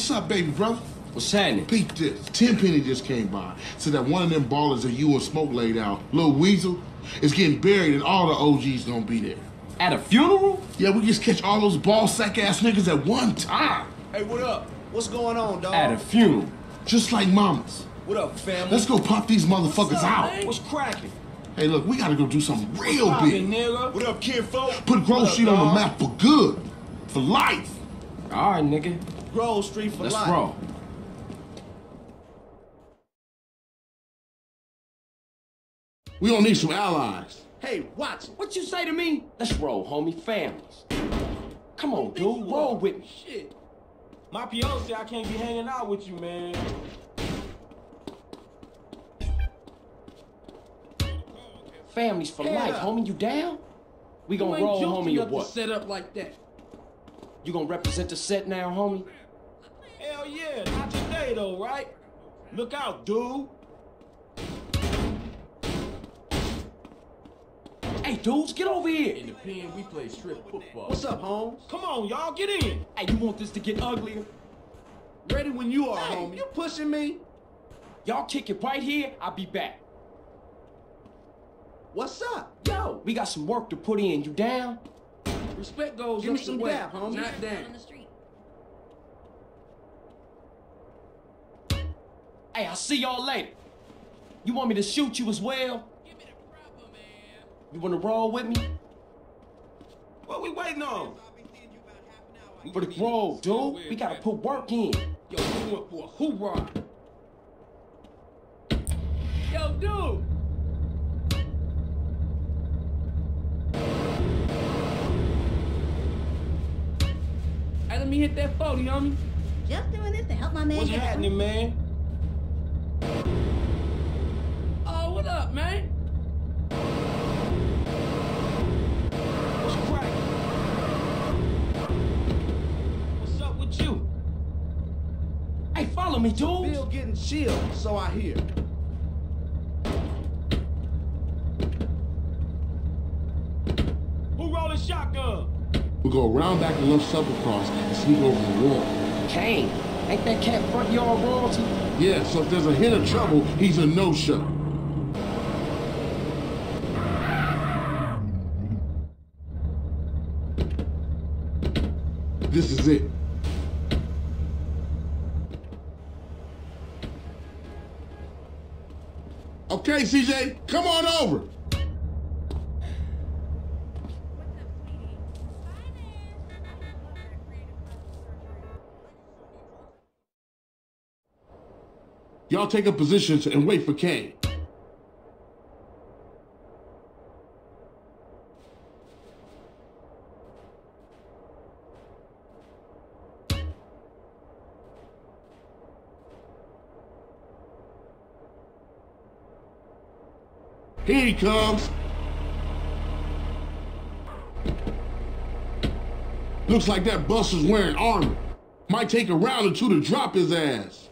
Carl, what's up, baby brother? What's happening? Peep this. Tenpenny just came by. Said that one of them ballers that you and Smoke laid out, Lil Weasel, is getting buried and all the OGs gonna be there. At a funeral? Yeah, we just catch all those ball sack ass niggas at one time. Hey, what up? What's going on, dog? At a funeral. Just like mamas. What up, family? Let's go pop these motherfuckers What's up, out. man? What's cracking? Hey, look, we gotta go do something real Poppin', big. nigga. What up, kid folk? Put Grove What up, Street on the map for good. For life. All right, nigga. Grove Street for Let's life. roll. We gonna need some allies. Hey, watch it. What you say to me? Let's roll, homie. Families. Come on, dude. Roll with me. Shit. My PO say I can't be hanging out with you, man. Families for Head life, up. homie. You down? We gonna ain't roll, jumped homie, or enough to what? set up like that. You gonna represent the set now, homie? Hell yeah, not today though, right? Look out, dude. Hey, dudes, get over here. In the pen, we play strip football. What's up, Holmes? Come on, y'all, get in. Hey, you want this to get uglier? Ready when you are, Hey, homie. You pushing me? Y'all kick it right here. I'll be back. What's up? Yo, we got some work to put in. You down? Respect goes Give up me some way, dap, homie. Not On down. the street. Hey, I'll see y'all later. You want me to shoot you as well? You wanna roll with me? What we waiting on? For the grove, dude. We gotta put work in. Yo, we went for a hoorah. Yo, dude. Hey, let me hit that 40, homie. Just doing this to help my man What's happening, man? Hey, follow me, dude. Bill getting chilled, so I hear. Who rolling shotgun? We go around back the left supper cross and sneak over the wall. Kane, ain't that cat front yard royalty? Yeah, so if there's a hint of trouble, he's a no-show. This is it. Okay, CJ, come on over. Y'all take up positions and wait for Kane. Here he comes. Looks like that buster's wearing armor. Might take a round or two to drop his ass.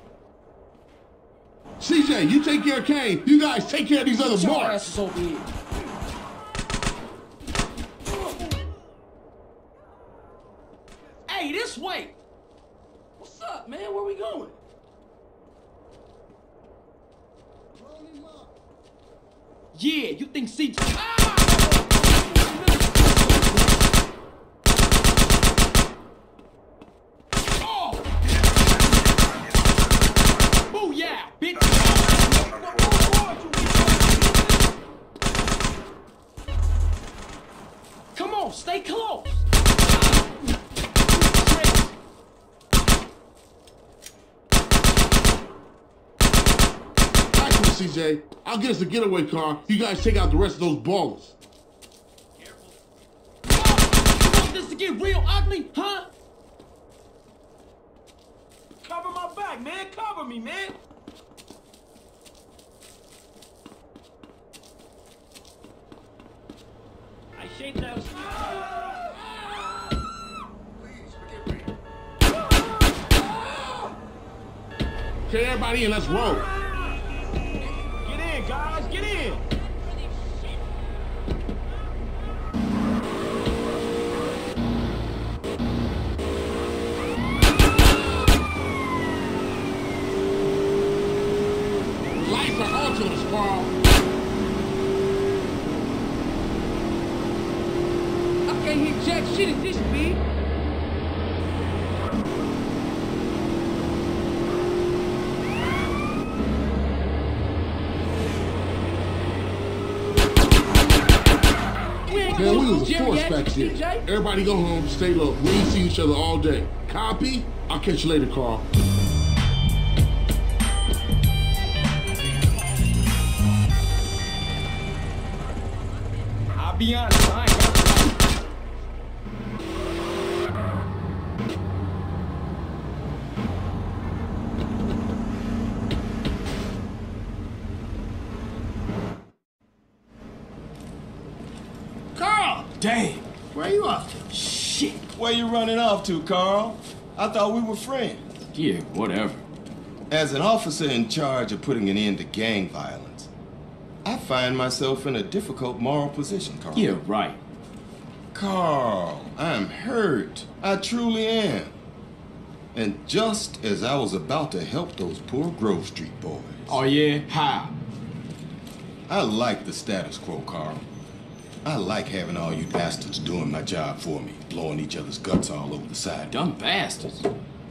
CJ, you take care of Kane. You guys take care of these other Get marks. over here. Hey, this way. What's up, man? Where we going? Yeah, you think CJ? Ah! Oh! Bitch! Come on, stay close. Actually, CJ, I'll get us a getaway car. You guys take out the rest of those ballers. You want this to get real ugly, huh? Cover my back, man. Cover me, man. I shake that. Okay, everybody in, let's roll. I can't hear jack shit at this speed. Man, we was a force back then. Everybody go home, stay low. We see each other all day. Copy? I'll catch you later, Carl. I'll be honest, I ain't got Carl! Damn. Where are you off to? Shit. Where you running off to, Carl? I thought we were friends. Yeah, whatever. As an officer in charge of putting an end to gang violence, I find myself in a difficult moral position, Carl. Yeah, right. Carl, I'm hurt. I truly am. And just as I was about to help those poor Grove Street boys, Oh yeah? How? I like the status quo, Carl. I like having all you bastards doing my job for me, blowing each other's guts all over the side. Dumb bastards.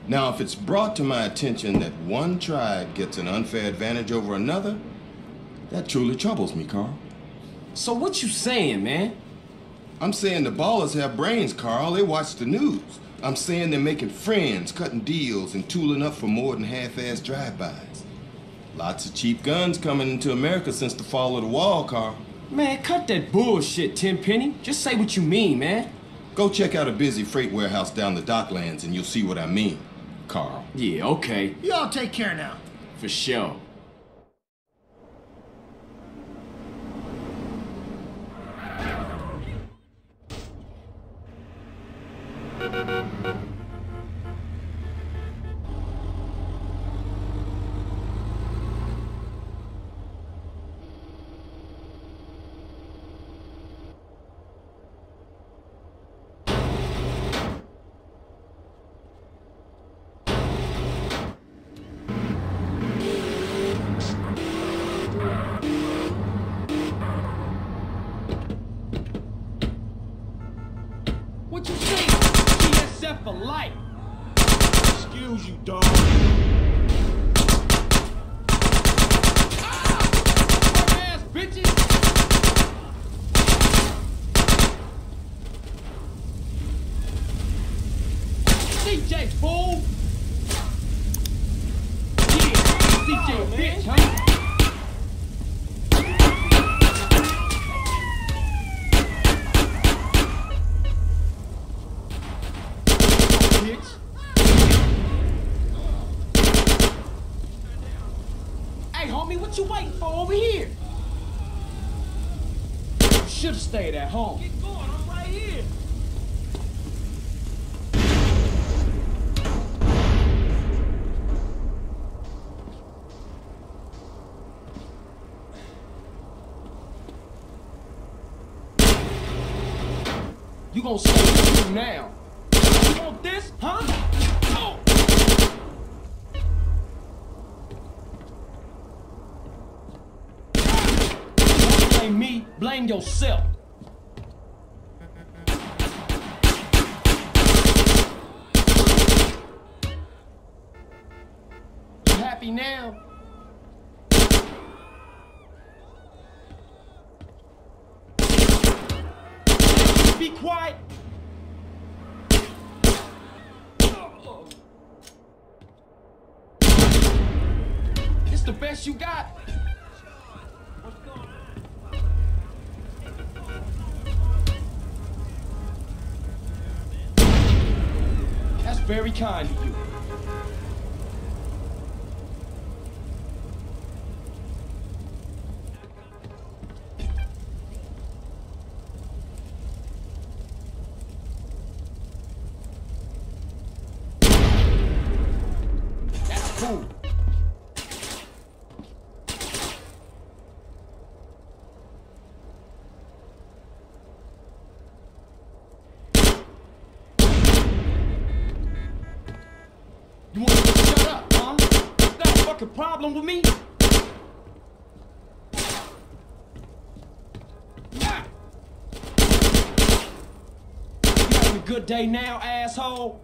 Now, if it's brought to my attention that one tribe gets an unfair advantage over another, that truly troubles me, Carl. So what you saying, man? I'm saying the ballers have brains, Carl. They watch the news. I'm saying they're making friends, cutting deals, and tooling up for more than half-assed drive-bys. Lots of cheap guns coming into America since the fall of the wall, Carl. Man, cut that bullshit, Tenpenny. Just say what you mean, man. Go check out a busy freight warehouse down the docklands and you'll see what I mean, Carl. Yeah, okay. You all take care now. For sure. GSF for life. Excuse you, dog. Ah, ass bitches. CJ fool. Yeah, CJ oh, bitch, huh? Bitch. Hey, homie, what you waiting for over here? You should've stayed at home. Get going, I'm right here. You gonna say what you now? You want this, huh? Oh. Don't blame me, blame yourself. You happy now? Be quiet. It's the best you got. Very kind of you. That's cool. You want to shut up, huh? Got a fucking problem with me? Ah. good day now, asshole?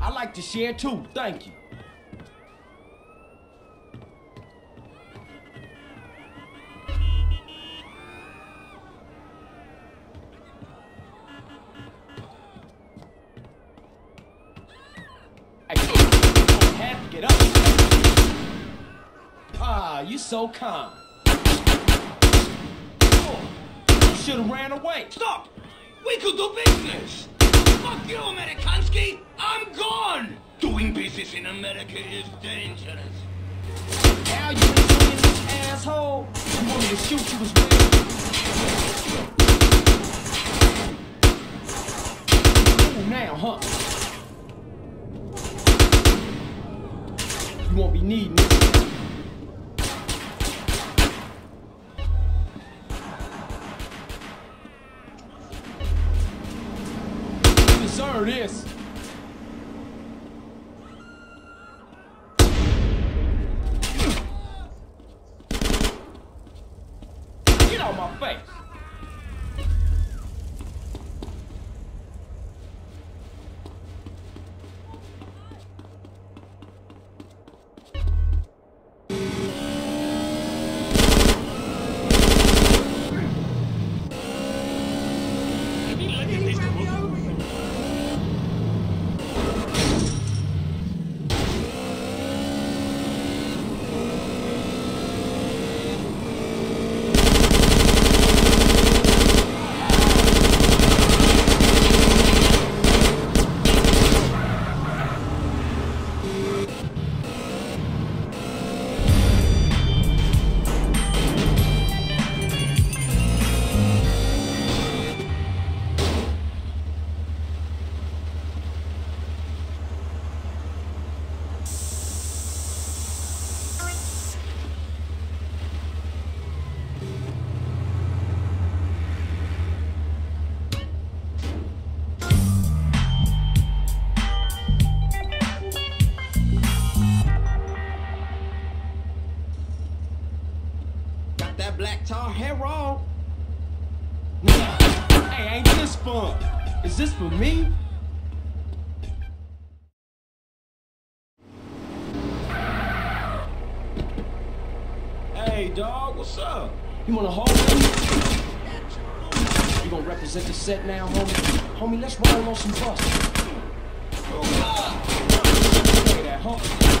I like to share too, thank you. You so calm. You should have ran away. Stop! We could do business! Fuck you, Amerikansky! I'm gone! Doing business in America is dangerous. Now you doing this asshole. You want me to shoot you as well? Ooh, now, huh? You won't be needing this. You deserve this. Black tar on. Hey, ain't this fun? Is this for me? Hey, dog, what's up? You wanna hold me? You gonna represent the set now, homie? Homie, let's roll on some bus. Hey, that hump.